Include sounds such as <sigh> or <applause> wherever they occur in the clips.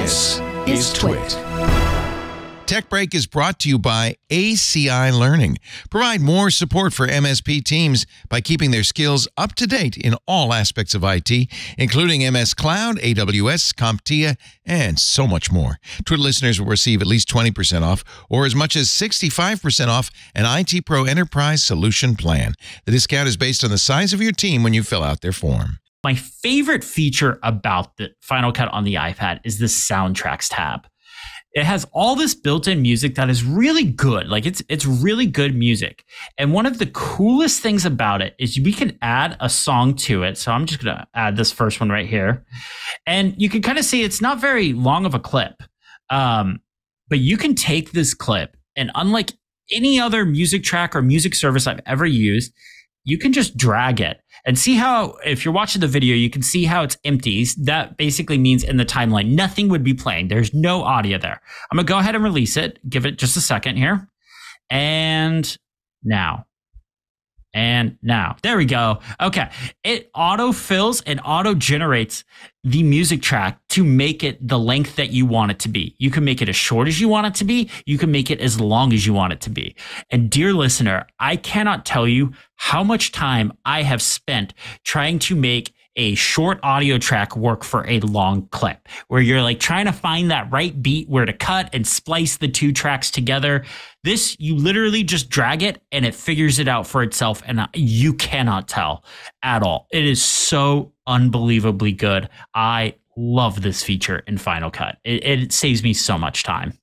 This is Twit. Tech Break is brought to you by ACI Learning. Provide more support for MSP teams by keeping their skills up to date in all aspects of IT, including MS Cloud, AWS, CompTIA, and so much more. Twit listeners will receive at least 20% off or as much as 65% off an IT Pro Enterprise Solution Plan. The discount is based on the size of your team when you fill out their form. My favorite feature about the Final Cut on the iPad is the soundtracks tab. It has all this built-in music that is really good. Like it's it's really good music. And one of the coolest things about it is we can add a song to it. So i'm just going to add this first one right here. And you can kind of see it's not very long of a clip um, but you can take this clip and unlike any other music track or music service i've ever used you can just drag it and see how if you're watching the video you can see how it's empty. That basically means in the timeline nothing would be playing. There's no audio there. I'm gonna go ahead and release it. Give it just a second here. And now and now, there we go. Okay. It auto fills and auto generates the music track to make it the length that you want it to be. You can make it as short as you want it to be. You can make it as long as you want it to be. And dear listener, I cannot tell you how much time I have spent trying to make a short audio track work for a long clip where you're like trying to find that right beat where to cut and splice the two tracks together. This, you literally just drag it and it figures it out for itself. And uh, you cannot tell at all. It is so unbelievably good. I love this feature in Final Cut. It, it saves me so much time.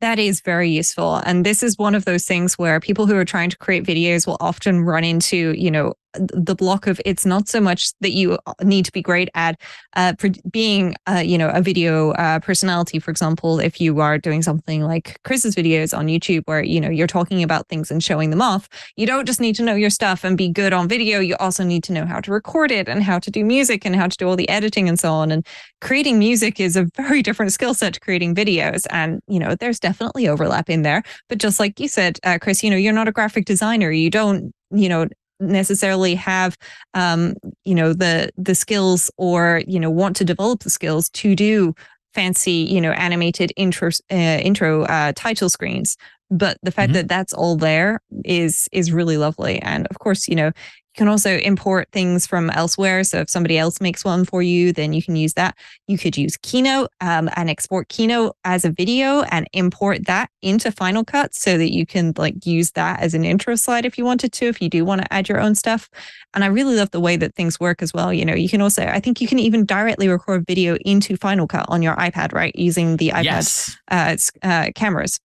That is very useful. And this is one of those things where people who are trying to create videos will often run into, you know, the block of it's not so much that you need to be great at uh, being, uh, you know, a video uh, personality. For example, if you are doing something like Chris's videos on YouTube, where you know you're talking about things and showing them off, you don't just need to know your stuff and be good on video. You also need to know how to record it and how to do music and how to do all the editing and so on. And creating music is a very different skill set to creating videos. And you know, there's definitely overlap in there. But just like you said, uh, Chris, you know, you're not a graphic designer. You don't you know necessarily have um, you know the the skills or you know want to develop the skills to do fancy you know animated intro uh, intro uh, title screens but the fact mm-hmm. that that's all there is is really lovely and of course you know you can also import things from elsewhere. So if somebody else makes one for you, then you can use that. You could use Keynote um, and export Keynote as a video and import that into Final Cut so that you can like use that as an intro slide if you wanted to, if you do want to add your own stuff. And I really love the way that things work as well. You know, you can also, I think you can even directly record video into Final Cut on your iPad, right? Using the iPad yes. uh, uh, cameras.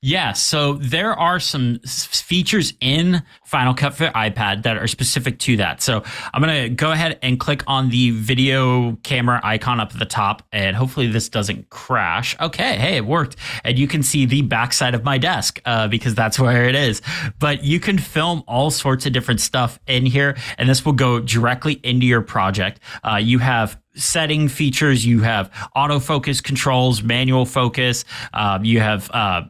Yeah, so there are some features in Final Cut for iPad that are specific to that. So I'm going to go ahead and click on the video camera icon up at the top, and hopefully this doesn't crash. Okay, hey, it worked. And you can see the backside of my desk uh, because that's <laughs> where it is. But you can film all sorts of different stuff in here, and this will go directly into your project. Uh, you have setting features, you have autofocus controls, manual focus, um, you have uh,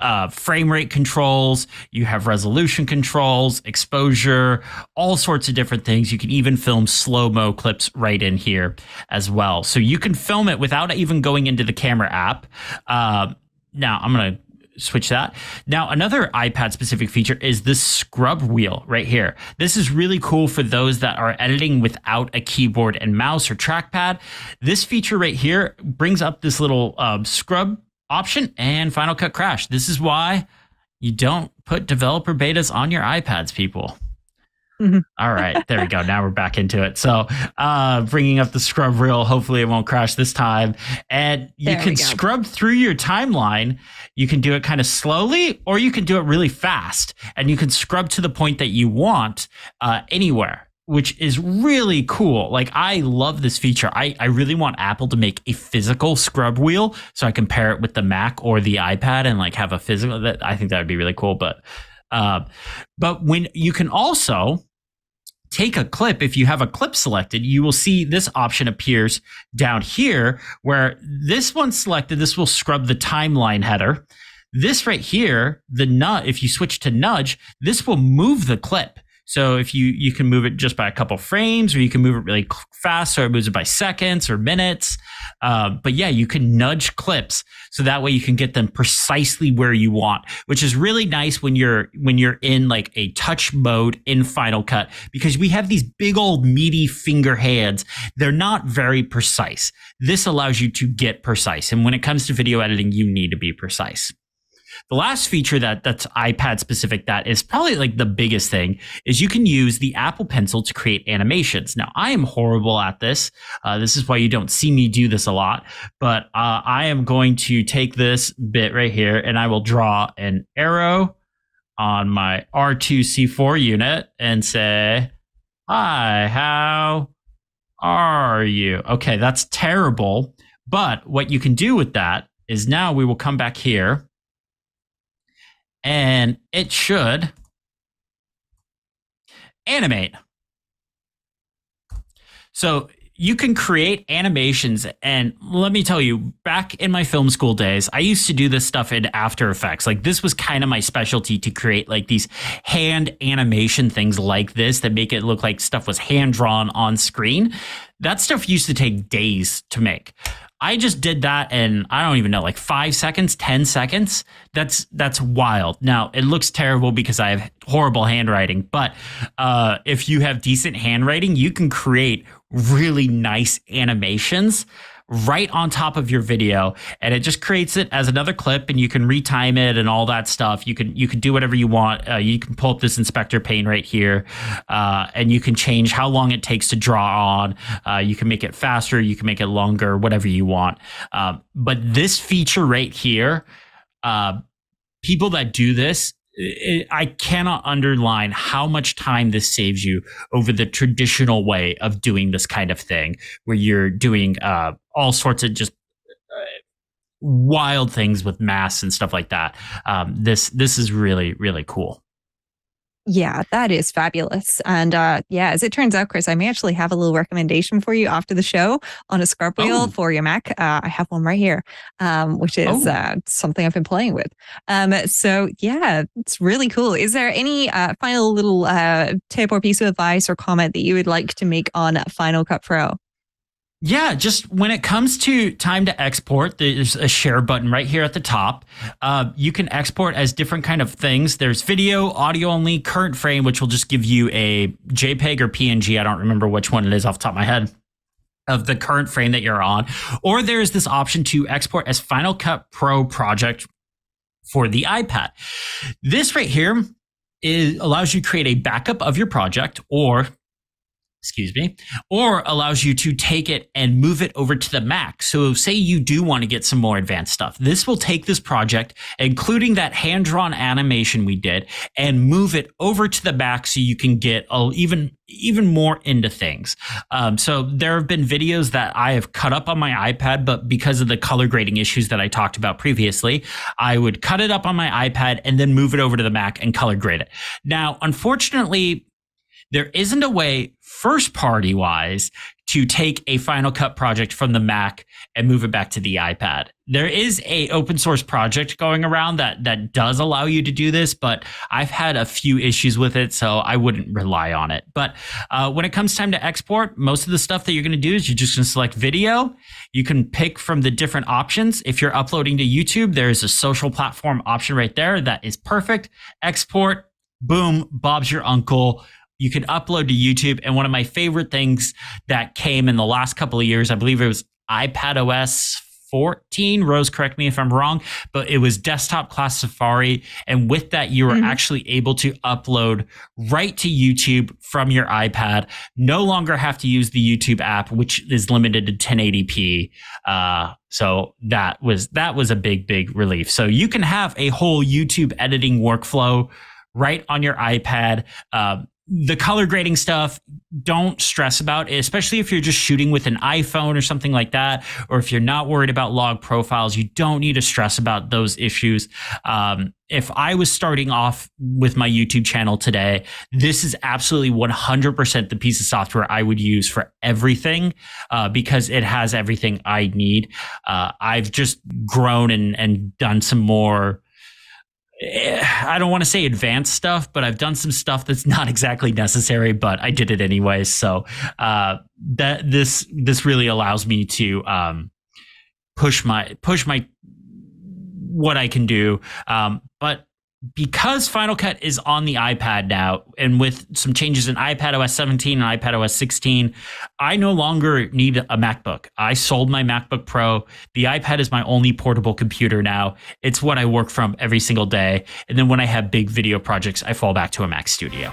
uh, frame rate controls, you have resolution controls, exposure, all sorts of different things. You can even film slow mo clips right in here as well. So you can film it without even going into the camera app. Uh, now I'm going to switch that. Now, another iPad specific feature is this scrub wheel right here. This is really cool for those that are editing without a keyboard and mouse or trackpad. This feature right here brings up this little um, scrub option and Final Cut Crash. This is why you don't put developer betas on your iPads, people. Mm-hmm. All right, there we go. Now we're back into it. So, uh, bringing up the scrub wheel. Hopefully, it won't crash this time. And you there can scrub through your timeline. You can do it kind of slowly, or you can do it really fast. And you can scrub to the point that you want uh, anywhere which is really cool. Like I love this feature. I, I really want Apple to make a physical scrub wheel so I can pair it with the Mac or the iPad and like have a physical that I think that would be really cool. But uh, but when you can also take a clip, if you have a clip selected, you will see this option appears down here where this one selected, this will scrub the timeline header. This right here, the nut, if you switch to nudge, this will move the clip. So if you you can move it just by a couple frames, or you can move it really fast, or it moves it by seconds or minutes. Uh, but yeah, you can nudge clips so that way you can get them precisely where you want, which is really nice when you're when you're in like a touch mode in Final Cut because we have these big old meaty finger hands. They're not very precise. This allows you to get precise, and when it comes to video editing, you need to be precise. The last feature that that's iPad specific that is probably like the biggest thing is you can use the Apple Pencil to create animations. Now I am horrible at this. Uh, this is why you don't see me do this a lot. But uh, I am going to take this bit right here and I will draw an arrow on my R2C4 unit and say, "Hi, how are you?" Okay, that's terrible. But what you can do with that is now we will come back here and it should animate. So you can create animations. And let me tell you, back in my film school days, I used to do this stuff in After Effects. Like this was kind of my specialty to create like these hand animation things like this that make it look like stuff was hand drawn on screen. That stuff used to take days to make. I just did that in I don't even know like 5 seconds, 10 seconds. That's that's wild. Now, it looks terrible because I have horrible handwriting, but uh, if you have decent handwriting, you can create really nice animations right on top of your video and it just creates it as another clip and you can retime it and all that stuff. You can you can do whatever you want. Uh, you can pull up this inspector pane right here uh, and you can change how long it takes to draw on. Uh, you can make it faster you can make it longer whatever you want. Um, but this feature right here uh, people that do this I cannot underline how much time this saves you over the traditional way of doing this kind of thing, where you're doing uh, all sorts of just uh, wild things with masks and stuff like that. Um, this this is really really cool. Yeah, that is fabulous. And uh, yeah, as it turns out, Chris, I may actually have a little recommendation for you after the show on a scrub wheel oh. for your Mac. Uh, I have one right here, um, which is oh. uh, something I've been playing with. Um, so yeah, it's really cool. Is there any uh, final little uh, tip or piece of advice or comment that you would like to make on Final Cut Pro? Yeah, just when it comes to time to export, there's a share button right here at the top. Uh, you can export as different kind of things. There's video, audio only, current frame, which will just give you a JPEG or PNG. I don't remember which one it is off the top of my head of the current frame that you're on. Or there's this option to export as Final Cut Pro project for the iPad. This right here is, allows you to create a backup of your project or excuse me, or allows you to take it and move it over to the Mac. So say you do want to get some more advanced stuff. This will take this project, including that hand-drawn animation we did, and move it over to the Mac so you can get even even more into things. Um, so there have been videos that I have cut up on my iPad, but because of the color grading issues that I talked about previously, I would cut it up on my iPad and then move it over to the Mac and color grade it. Now, unfortunately, there isn't a way first party wise to take a Final Cut project from the Mac and move it back to the iPad. There is a open source project going around that that does allow you to do this, but I've had a few issues with it, so I wouldn't rely on it. But uh, when it comes time to export, most of the stuff that you're going to do is you're just going to select video. You can pick from the different options. If you're uploading to YouTube, there's a social platform option right there that is perfect. Export, boom, Bob's your uncle you can upload to YouTube. And one of my favorite things that came in the last couple of years, I believe it was iPad OS 14. Rose, correct me if I'm wrong, but it was desktop class Safari. And with that, you were mm-hmm. actually able to upload right to YouTube from your iPad. No longer have to use the YouTube app, which is limited to 1080p. Uh, so that was that was a big, big relief. So you can have a whole YouTube editing workflow right on your iPad. Uh, the color grading stuff don't stress about it, especially if you're just shooting with an iphone or something like that or if you're not worried about log profiles you don't need to stress about those issues. Um, if i was starting off with my youtube channel today this is absolutely 100% the piece of software i would use for everything uh, because it has everything i need. Uh, i've just grown and, and done some more I don't want to say advanced stuff, but I've done some stuff that's <laughs> not exactly necessary, but I did it anyway. So uh, that this this really allows me to um, push my push my what I can do. Um, but because Final Cut is on the iPad now, and with some changes in iPad OS 17 and iPad OS 16, I no longer need a MacBook. I sold my MacBook Pro. The iPad is my only portable computer now. It's what I work from every single day. And then when I have big video projects, I fall back to a Mac Studio.